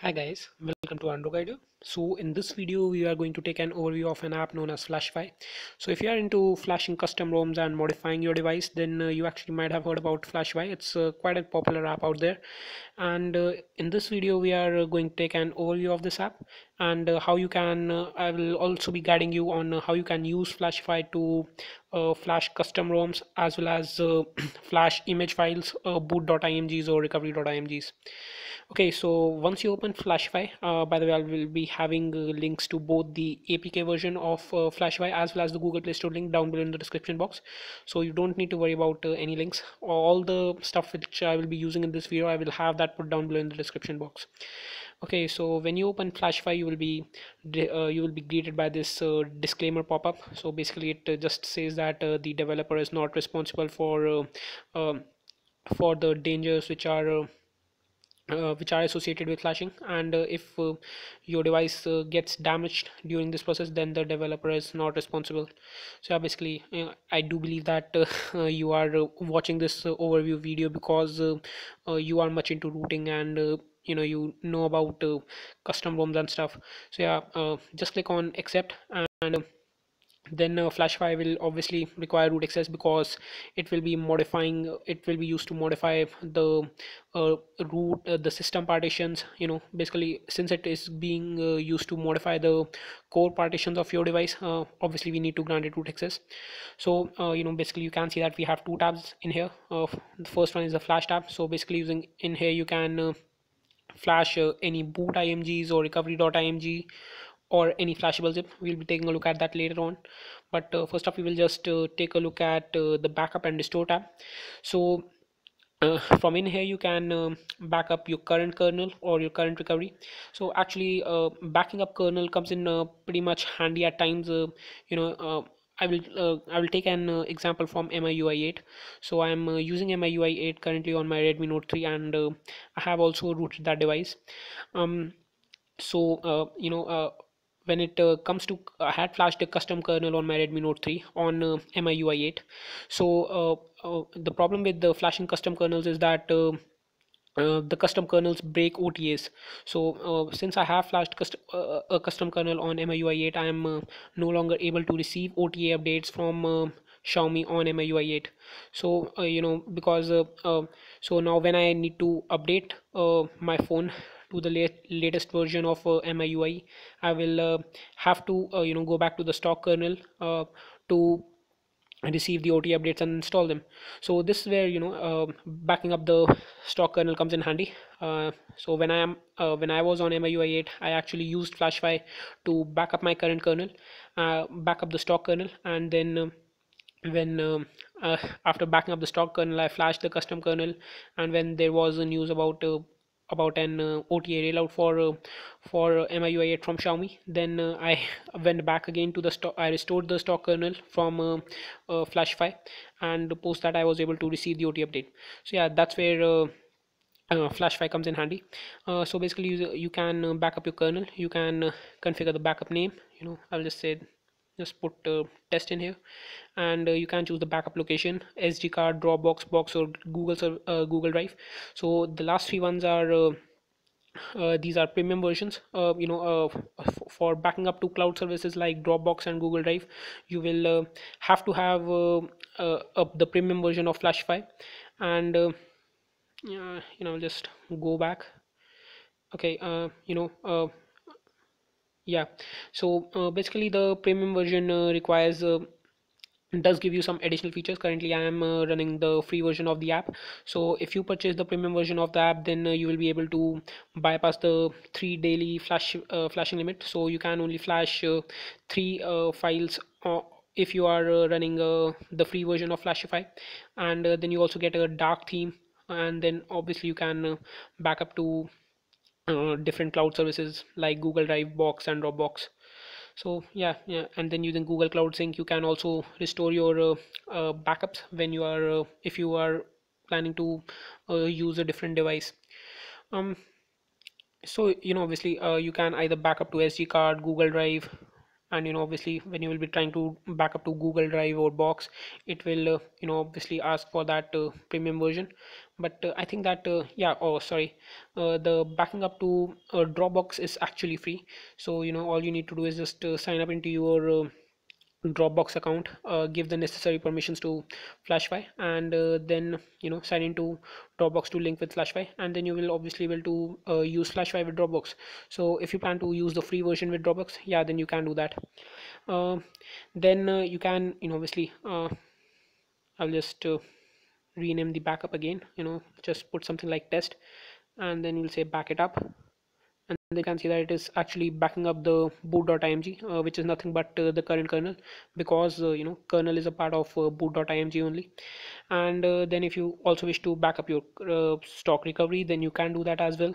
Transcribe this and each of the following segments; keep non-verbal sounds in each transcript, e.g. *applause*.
Hi guys, welcome to AndroGuider. So in this video we are going to take an overview of an app known as Flashify. So if you are into flashing custom ROMs and modifying your device then uh, you actually might have heard about Flashify. It's uh, quite a popular app out there and uh, in this video we are going to take an overview of this app and uh, how you can uh, I will also be guiding you on uh, how you can use Flashify to flash custom ROMs as well as *clears throat* flash image files boot.imgs or recovery.imgs okay so once you open flashify uh, by the way i will be having uh, links to both the apk version of uh, flashify as well as the google play store link down below in the description box. So you don't need to worry about uh, any links. All the stuff which i will be using in this video i will have that put down below in the description box okay so when you open flashify you will be uh, you will be greeted by this uh, disclaimer pop-up. So basically it uh, just says that uh, the developer is not responsible for uh, um, for the dangers which are uh, which are associated with flashing. And uh, if uh, your device gets damaged during this process then the developer is not responsible. So basically i do believe that *laughs* you are watching this overview video because you are much into rooting and you know you know about custom ROMs and stuff. So yeah just click on accept and then uh, will obviously require root access because it will be modifying it will be used to modify the uh, root uh, the system partitions you know. Basically since it is being uh, used to modify the core partitions of your device uh, obviously we need to grant it root access. So uh, you know basically you can see that we have two tabs in here. The first one is the flash tab. So basically using in here you can flash any boot imgs or recovery.img or any flashable zip we'll be taking a look at that later on. But uh, first off we will just uh, take a look at uh, the backup and restore tab. So uh, from in here you can um, back up your current kernel or your current recovery. So actually uh, backing up kernel comes in uh, pretty much handy at times you know I will uh, I will take an uh, example from MIUI 8 so I am uh, using MIUI 8 currently on my Redmi Note 3 and I have also rooted that device. Um, so you know when it uh, comes to I had flashed a custom kernel on my Redmi Note 3 on uh, MIUI 8 so uh, uh, the problem with the flashing custom kernels is that uh, uh, the custom kernels break OTAs so since I have flashed custom, a custom kernel on MIUI 8 I am no longer able to receive OTA updates from Xiaomi on MIUI 8 so you know because so now when I need to update my phone to the late, latest version of uh, MIUI I will uh, have to uh, you know go back to the stock kernel uh, to receive the OT updates and install them. So this is where you know uh, backing up the stock kernel comes in handy. Uh, so when I am uh, when I was on MIUI 8 I actually used Flashify to back up my current kernel uh, back up the stock kernel. And then um, when um, uh, after backing up the stock kernel I flashed the custom kernel. And when there was a news about uh, about an uh, OTA rollout for uh, for uh, MIUI 8 from Xiaomi. Then uh, I *laughs* went back again to the stock. I restored the stock kernel from uh, uh, Flashify, and post that I was able to receive the OTA update. So yeah, that's where. Uh, Flashify comes in handy. so basically, you, you can back up your kernel. You can configure the backup name. You know, I'll just say just put uh, test in here. And uh, you can choose the backup location sd card dropbox box or google uh, google drive. So the last three ones are uh, uh, these are premium versions. Uh, you know for backing up to cloud services like dropbox and google drive you will have to have the premium version of flashify and you know just go back. Okay you know yeah. So uh, basically the premium version uh, requires uh, does give you some additional features. Currently i am uh, running the free version of the app. So if you purchase the premium version of the app then uh, you will be able to bypass the three daily flash uh, flashing limit. So you can only flash three files if you are running the free version of flashify. And then you also get a dark theme. And then obviously you can back up to uh, different cloud services like google drive box and dropbox. So yeah yeah and then using google cloud sync you can also restore your uh, uh, backups when you are uh, if you are planning to uh, use a different device. Um so you know obviously you can either backup to sd card google drive and you know obviously when you will be trying to back up to google drive or box it will uh, you know obviously ask for that uh, premium version. But uh, i think that uh, yeah oh sorry uh, the backing up to uh, dropbox is actually free. So you know all you need to do is just sign up into your Dropbox account, uh, give the necessary permissions to Flashify, and uh, then you know sign into Dropbox to link with Flashify, and then you will obviously be able to uh, use Flashify with Dropbox. So if you plan to use the free version with Dropbox, yeah, then you can do that. Uh, then uh, you can, you know, obviously, uh, I'll just rename the backup again. You know, just put something like test, and then you'll say back it up they can see that it is actually backing up the boot.img uh, which is nothing but uh, the current kernel because uh, you know kernel is a part of uh, boot.img only. And uh, then if you also wish to back up your uh, stock recovery then you can do that as well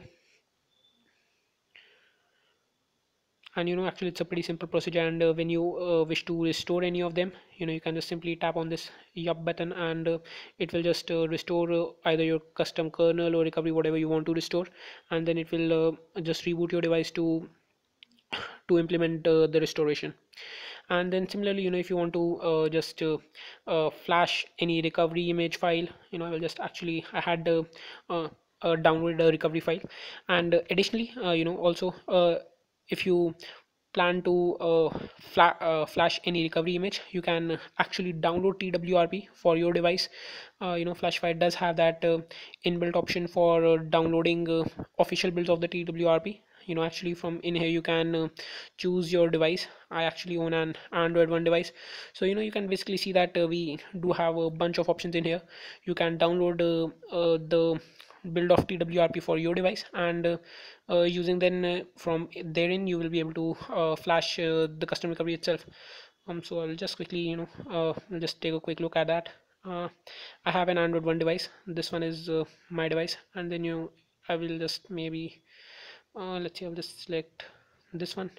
and you know actually it's a pretty simple procedure. And uh, when you uh, wish to restore any of them you know you can just simply tap on this yup button and uh, it will just uh, restore uh, either your custom kernel or recovery whatever you want to restore. And then it will uh, just reboot your device to *sighs* to implement the restoration. And then similarly you know if you want to just flash any recovery image file you know I will just actually I had uh, download a recovery file. And additionally you know also if you plan to uh, fla uh, flash any recovery image you can actually download twrp for your device. Uh, you know flashify does have that uh, inbuilt option for uh, downloading uh, official builds of the twrp you know actually from in here you can choose your device. I actually own an android one device. So you know you can basically see that we do have a bunch of options in here. You can download the build of twrp for your device and uh, uh, using then uh, from therein you will be able to flash the custom recovery itself. Um so i'll just quickly you know just take a quick look at that. Uh, I have an Android one device. This one is uh, my device. And then you I will just maybe uh, let's see I'll just select this one.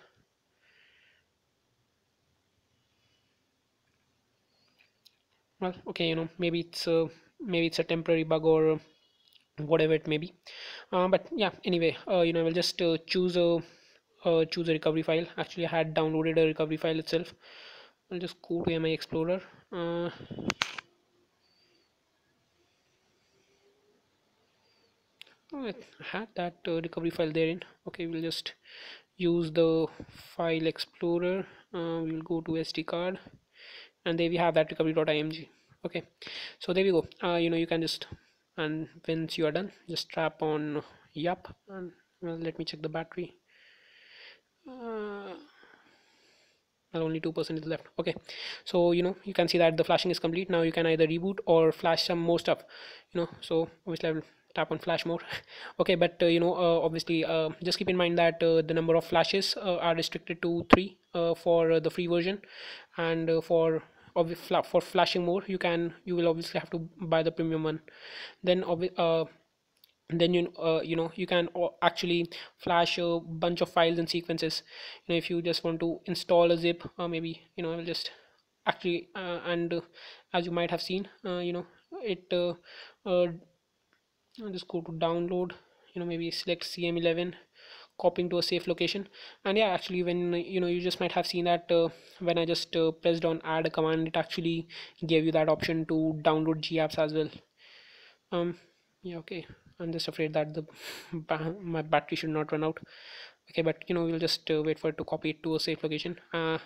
Well okay you know maybe it's maybe it's a temporary bug or whatever it may be. Uh, but yeah anyway uh, you know I will just uh, choose a uh, choose a recovery file. Actually I had downloaded a recovery file itself. I'll just go to MI Explorer. Uh, oh, I had that uh, recovery file therein. Okay we'll just use the file explorer. We'll go to SD card. And there we have that recovery.img okay so there we go. You know you can just and once you are done just tap on yup and well, let me check the battery. Uh, well, only 2% is left. Okay. So you know you can see that the flashing is complete. Now you can either reboot or flash some more stuff you know. So obviously I will tap on flash more. *laughs* Okay but uh, you know uh, obviously uh, just keep in mind that uh, the number of flashes uh, are restricted to three for the free version and for for flashing more you can you will obviously have to buy the premium one. Then uh, then you uh, you know you can actually flash a bunch of files and sequences. You know if you just want to install a zip or maybe you know just actually uh, and uh, as you might have seen uh, you know it uh, uh, just go to download you know maybe select cm11 copying to a safe location. And yeah actually when you know you just might have seen that uh, when I just uh, pressed on add a command it actually gave you that option to download GApps as well. Um yeah okay. I'm just afraid that the *laughs* my battery should not run out. Okay but you know we'll just uh, wait for it to copy it to a safe location. Uh,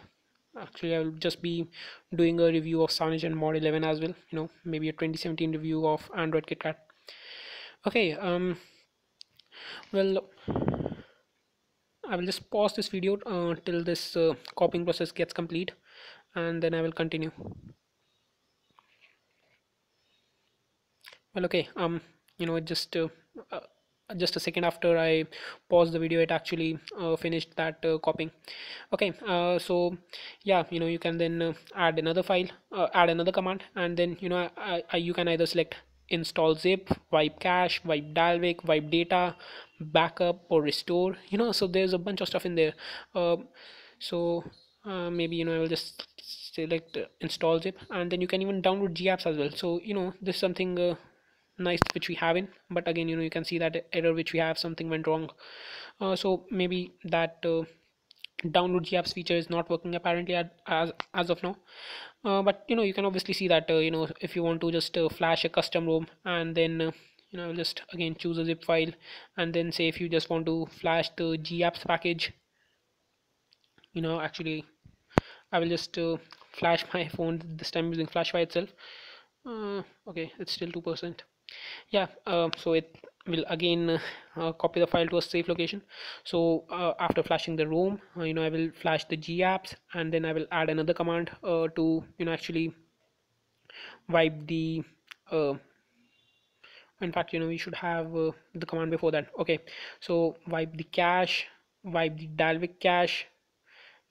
actually I will just be doing a review of CyanogenMod Mod 11 as well you know maybe a 2017 review of Android KitKat okay um well I will just pause this video uh, till this uh, copying process gets complete and then I will continue. Well okay um you know just uh, uh just a second after I paused the video it actually uh, finished that uh, copying. Okay so yeah you know you can then add another file add another command and then you know I, I, you can either select install zip wipe cache wipe dalvik wipe data backup or restore you know so there's a bunch of stuff in there. Uh, so uh, maybe you know I will just select uh, install zip and then you can even download GApps as well. So you know this is something uh, nice which we have in but again you know you can see that error which we have something went wrong. Uh, so maybe that uh, download gapps feature is not working apparently as as of now. Uh, but you know you can obviously see that uh, you know if you want to just uh, flash a custom rom and then uh, you know just again choose a zip file and then say if you just want to flash the gapps package you know actually I will just uh, flash my *laughs* phone. This time using Flashify itself. Uh, okay it's still 2% yeah so it will again uh, copy the file to a safe location. So uh, after flashing the ROM uh, you know I will flash the GApps and then I will add another command uh, to you know actually wipe the uh, in fact you know we should have uh, the command before that. Okay. So wipe the cache wipe the dalvik cache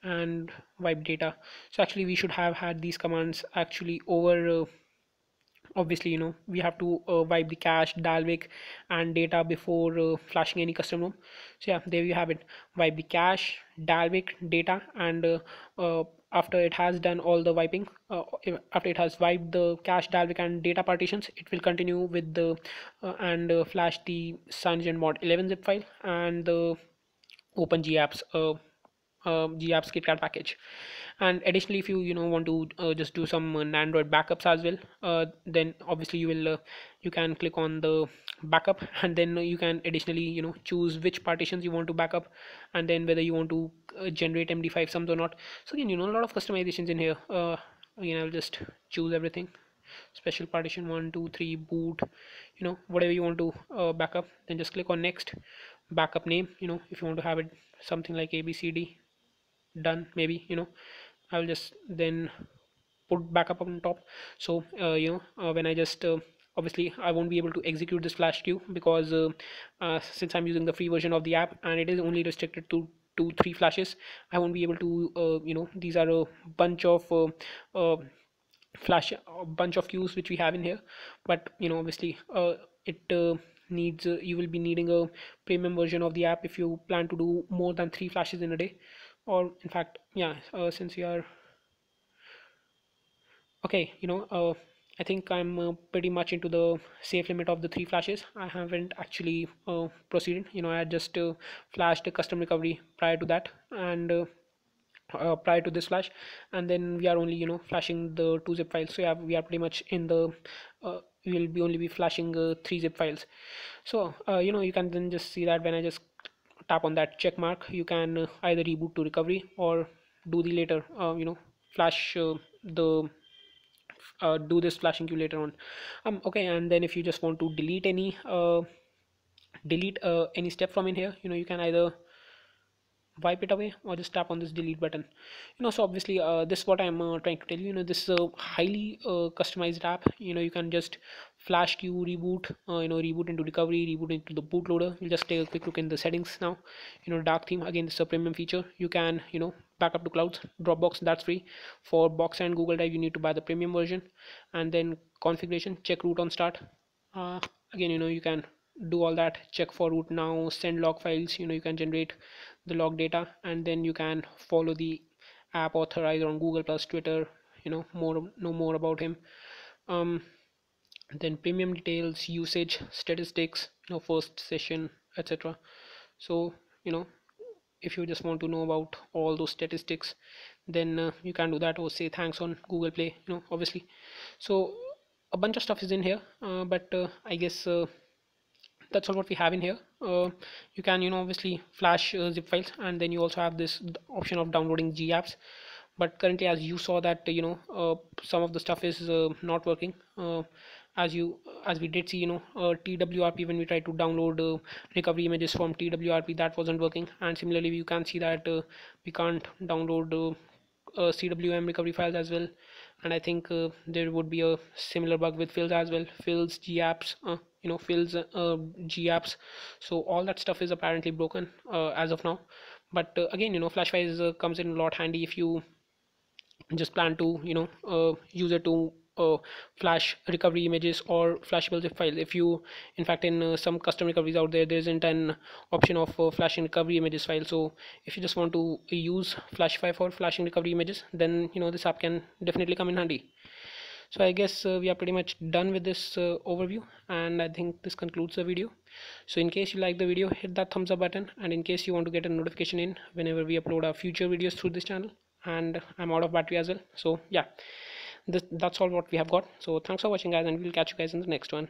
and wipe data. So actually we should have had these commands actually over obviously you know we have to uh, wipe the cache dalvik and data before uh, flashing any custom ROM so yeah there you have it. Wipe the cache dalvik data and uh, uh after it has done all the wiping uh, after it has wiped the cache dalvik and data partitions it will continue with the uh, and flash the CyanogenMod 11 zip file and the open gapps uh, gapps kitkat package and additionally if you you know want to uh, just do some uh, android backups as well uh, then obviously you will uh, you can click on the backup. *laughs* And then you can additionally you know choose which partitions you want to backup and then whether you want to generate md5 sums or not. So again you know a lot of customizations in here. Again i'll just choose everything. Special partition one two three boot you know whatever you want to uh, backup then just click on next backup name you know if you want to have it something like abcd done maybe you know I will just then put backup on top. So uh, you know uh, when I just uh, obviously I won't be able to execute this flash queue because uh, uh, since I'm using the free version of the app and it is only restricted to two three flashes I won't be able to uh, you know these are a bunch of flash a bunch of queues which we have in here. But you know obviously it needs you will be needing a premium version of the app if you plan to do more than three flashes in a day or in fact yeah uh, since you are okay you know uh, I think I'm uh, pretty much into the safe limit of the three flashes. I haven't actually uh, proceeded. You know I just uh, flashed a custom recovery prior to that and uh, prior to this flash. And then we are only you know flashing the two zip files. So yeah we are pretty much in the we will be only be flashing three zip files. So you know you can then just see that when I just tap on that check mark you can uh, either reboot to recovery or do the later uh, you know flash uh, the uh, do this flashing queue later on. Um okay and then if you just want to delete any uh, delete uh, any step from in here you know you can either wipe it away or just tap on this delete button. You know so obviously uh, this is what i'm uh, trying to tell you you know this is a highly uh, customized app. You know you can just flash queue reboot uh, you know reboot into recovery reboot into the bootloader. You'll just take a quick look in the settings now. You know dark theme again this is a premium feature. You can you know back up to clouds dropbox that's free. For box and google drive you need to buy the premium version. And then configuration check root on start. Uh, again you know you can do all that check for root now send log files you know you can generate the log data and then you can follow the app author on google plus twitter you know more know more about him. Um then premium details usage statistics you know first session etc so you know if you just want to know about all those statistics then uh, you can do that or say thanks on google play you know obviously. So a bunch of stuff is in here uh, but uh, i guess uh, that's all what we have in here. Uh, you can you know obviously flash uh, zip files and then you also have this option of downloading gapps but currently as you saw that you know uh, some of the stuff is uh, not working. Uh, as you as we did see you know uh, twrp when we tried to download recovery images from twrp that wasn't working. And similarly you can see that we can't download cwm recovery files as well. And i think there would be a similar bug with Philz as well. Philz gapps you know Philz uh, gapps so all that stuff is apparently broken uh, as of now. But uh, again you know Flashify uh, comes in a lot handy if you just plan to you know uh, use it to uh, flash recovery images or flashable zip files if you in fact in uh, some custom recoveries out there there isn't an option of uh, flashing recovery images file. So if you just want to use Flashify for flashing recovery images then you know this app can definitely come in handy so i guess uh, we are pretty much done with this uh, overview and i think this concludes the video. So in case you like the video hit that thumbs up button and in case you want to get a notification in whenever we upload our future videos through this channel and i'm out of battery as well. So yeah this, that's all what we have got. So thanks for watching guys and we'll catch you guys in the next one